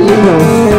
you know.